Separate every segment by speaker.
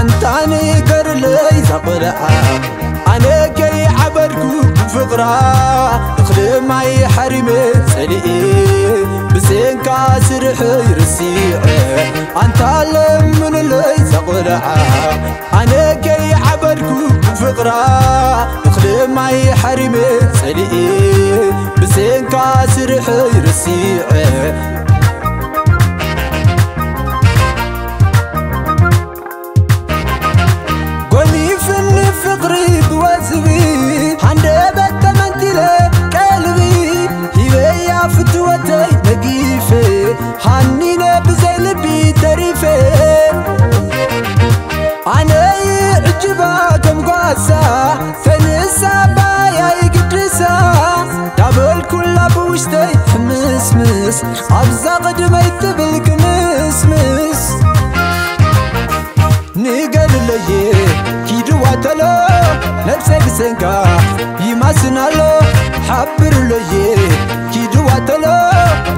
Speaker 1: أنت أنا قرلي زقرع أنا كي عبركو فقرا تخدم معي حريمي سلئي بسين كاسر يرسيع أنت لمن لي زقرع أنا كي عبركو فقرا تخدم معي حريمي سلئي بسين كاسر يرسيع تنسى تنسى بايا يقدرسا دابل كل بوشتي مس مس عبزا قد ما يتبلك نس مس نقل لي كيدو واتلو نفسك سنكا يماسنالو حبر لي كيدو واتلو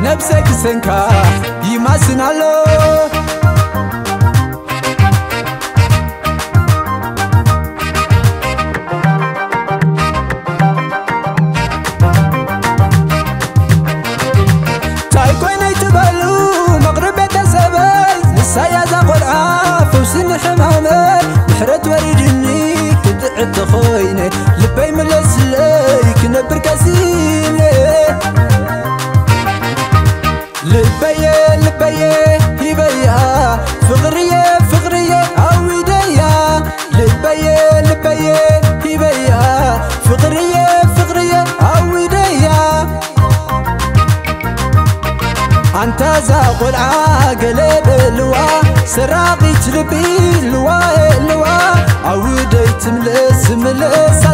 Speaker 1: نفسك سنكا يماسنالو سعد خويني لبي ملس ليك نبر كاسيني لبي لبي يبيا فغرية فغرية عويدية لبي لبي يبيا فغرية فغرية عويديا أنت زاغ العاقل بالوا سراقي تلبي الوايا ديتم لسم لسم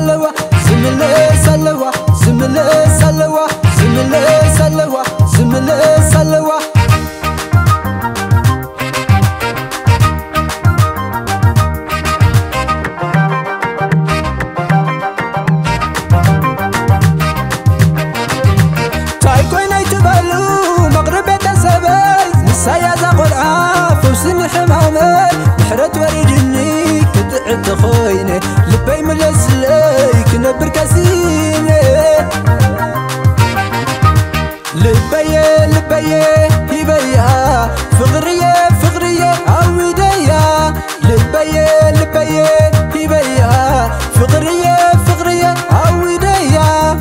Speaker 1: هبيا هبيا فغرية فغريا عوديا لبيا لبيا هبيا فغرية فغرية عوديا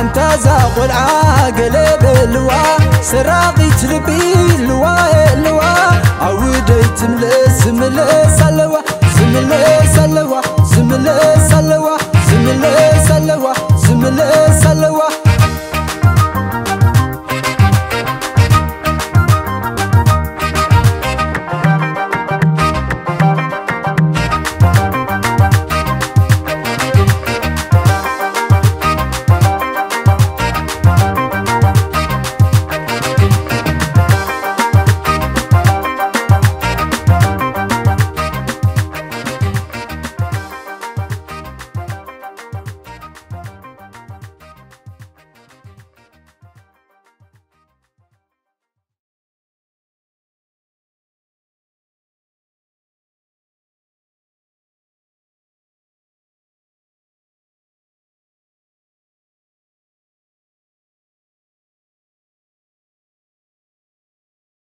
Speaker 1: أنت زاق العاقل بالوا سراقي تلبي لوا لوا عوديت ملس ملس.